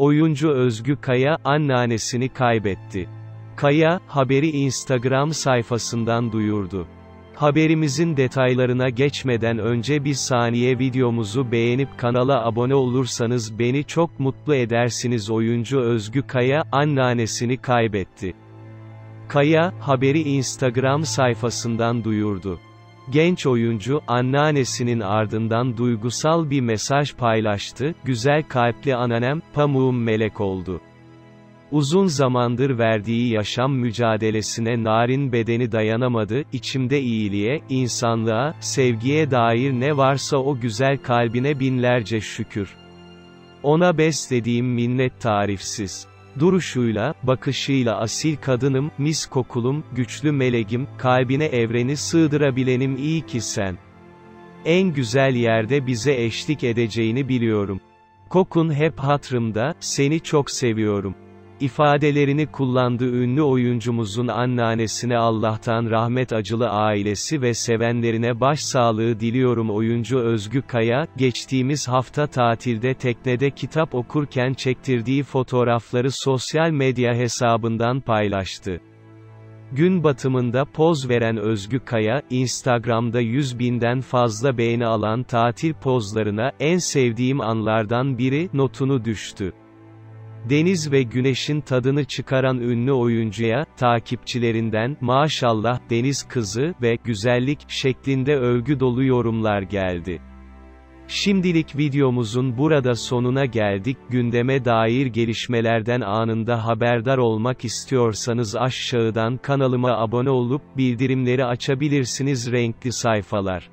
Oyuncu Özgü Kaya, anneannesini kaybetti. Kaya, haberi Instagram sayfasından duyurdu. Haberimizin detaylarına geçmeden önce bir saniye videomuzu beğenip kanala abone olursanız beni çok mutlu edersiniz oyuncu Özgü Kaya, anneannesini kaybetti. Kaya, haberi Instagram sayfasından duyurdu. Genç oyuncu, anneannesinin ardından duygusal bir mesaj paylaştı, güzel kalpli ananem, pamuğum melek oldu. Uzun zamandır verdiği yaşam mücadelesine narin bedeni dayanamadı, içimde iyiliğe, insanlığa, sevgiye dair ne varsa o güzel kalbine binlerce şükür. Ona beslediğim minnet tarifsiz. Duruşuyla, bakışıyla asil kadınım, mis kokulum, güçlü meleğim, kalbine evreni sığdırabilenim iyi ki sen. En güzel yerde bize eşlik edeceğini biliyorum. Kokun hep hatrımda, seni çok seviyorum ifadelerini kullandığı ünlü oyuncumuzun anneannesine Allah'tan rahmet acılı ailesi ve sevenlerine başsağlığı diliyorum oyuncu Özgü Kaya, geçtiğimiz hafta tatilde teknede kitap okurken çektirdiği fotoğrafları sosyal medya hesabından paylaştı. Gün batımında poz veren Özgü Kaya, Instagram'da 100 binden fazla beğeni alan tatil pozlarına, en sevdiğim anlardan biri, notunu düştü. Deniz ve güneşin tadını çıkaran ünlü oyuncuya, takipçilerinden, maşallah, deniz kızı ve güzellik şeklinde övgü dolu yorumlar geldi. Şimdilik videomuzun burada sonuna geldik. Gündeme dair gelişmelerden anında haberdar olmak istiyorsanız aşağıdan kanalıma abone olup bildirimleri açabilirsiniz renkli sayfalar.